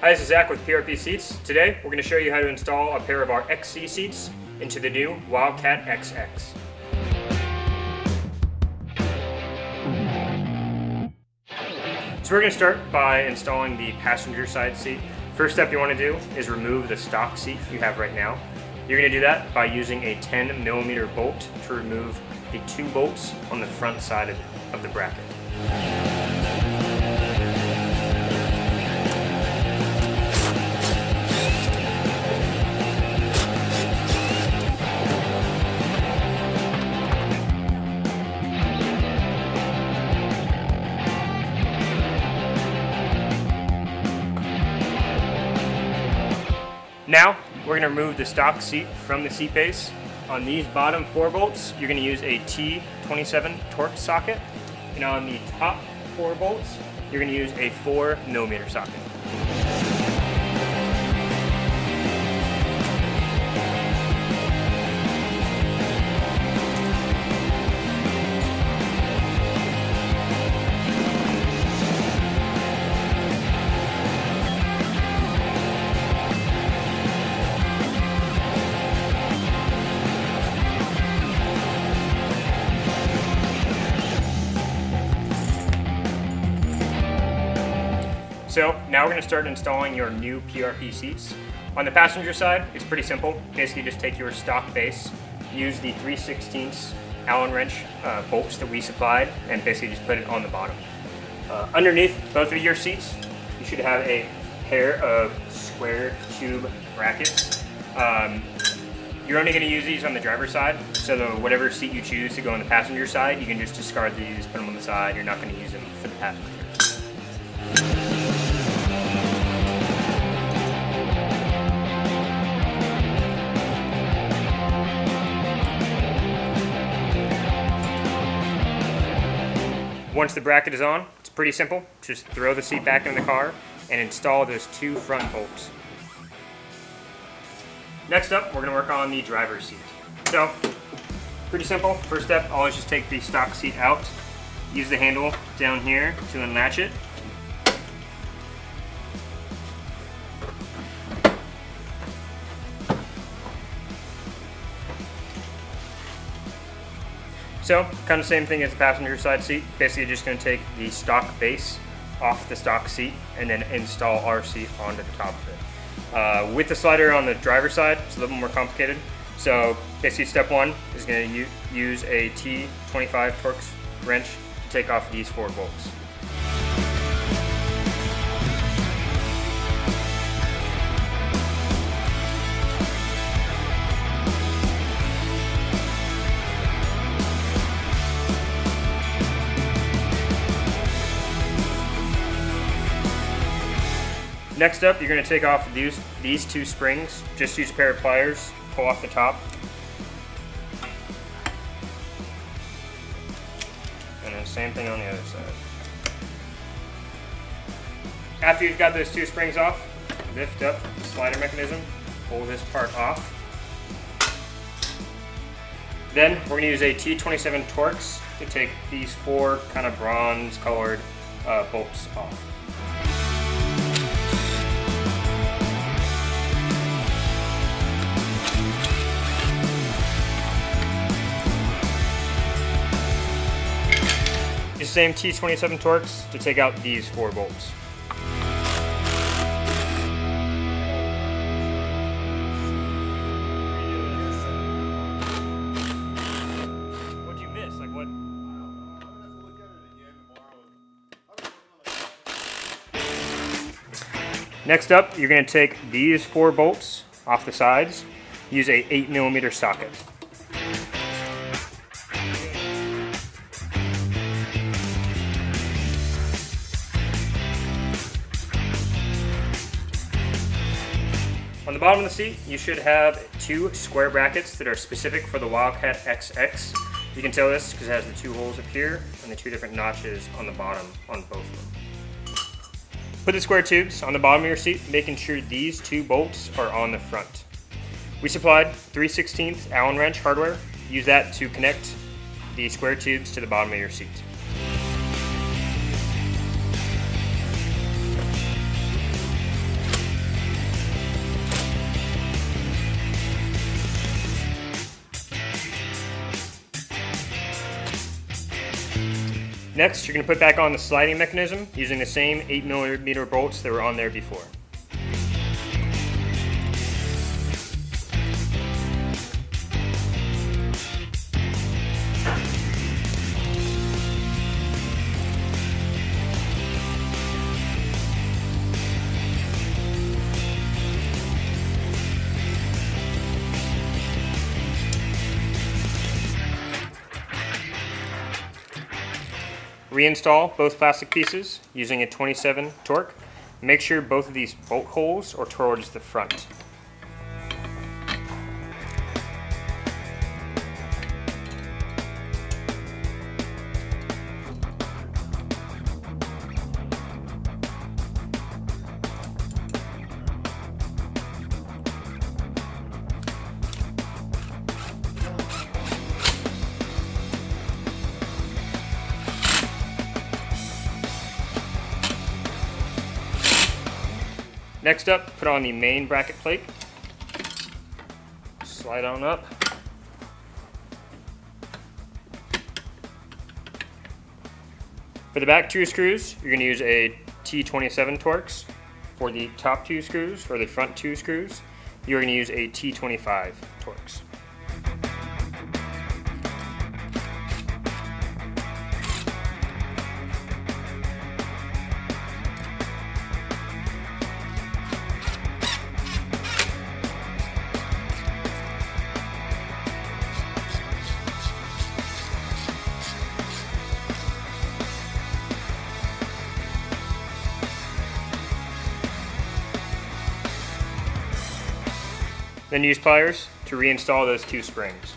Hi, this is Zack with PRP Seats. Today, we're going to show you how to install a pair of our XC seats into the new Wildcat XX. So we're going to start by installing the passenger side seat. First step you want to do is remove the stock seat you have right now. You're going to do that by using a 10 millimeter bolt to remove the two bolts on the front side of the bracket. Now, we're to remove the stock seat from the seat base. On these bottom four bolts, you're to use a T27 Torx socket. And on the top four bolts, you're to use a 4 millimeter socket. So now we're going to start installing your new PRP seats. On the passenger side, it's pretty simple. Basically just take your stock base, use the 3 16 Allen wrench uh, bolts that we supplied, and basically just put it on the bottom. Uh, underneath both of your seats, you should have a pair of square tube brackets. Um, you're only going to use these on the driver's side, so the, whatever seat you choose to go on the passenger side, you can just discard these, put them on the side. You're not going to use them for the passenger. Once the bracket is on, it's pretty simple. Just throw the seat back in the car and install those two front bolts. Next up, we're gonna work on the driver's seat. So, pretty simple. First step, always just take the stock seat out. Use the handle down here to unlatch it. So, kind of same thing as the passenger side seat. Basically, just going to take the stock base off the stock seat and then install our seat onto the top of it. Uh, with the slider on the driver's side, it's a little more complicated. So basically step one is going to use a T25 Torx wrench to take off these four bolts. Next up, you're going to take off these, these two springs. Just use a pair of pliers, pull off the top. And then same thing on the other side. After you've got those two springs off, lift up the slider mechanism, pull this part off. Then we're going to use a T27 Torx to take these four kind of bronze colored uh, bolts off. The same T27 Torx to take out these four bolts. Next up, you're going to take these four bolts off the sides, use a 8 millimeter socket. On the bottom of the seat, you should have two square brackets that are specific for the Wildcat XX. You can tell this because it has the two holes up here and the two different notches on the bottom on both of them. Put the square tubes on the bottom of your seat, making sure these two bolts are on the front. We supplied 3 16 Allen wrench hardware. Use that to connect the square tubes to the bottom of your seat. Next, you're going to put back on the sliding mechanism using the same 8mm bolts that were on there before. Reinstall both plastic pieces using a 27 Torx. Make sure both of these bolt holes are towards the front. Next up, put on the main bracket plate. Slide on up. For the back two screws, you're going to use a T27 Torx. For the top two screws, or the front two screws, you're going to use a T25 Torx. Then use pliers to reinstall those two springs.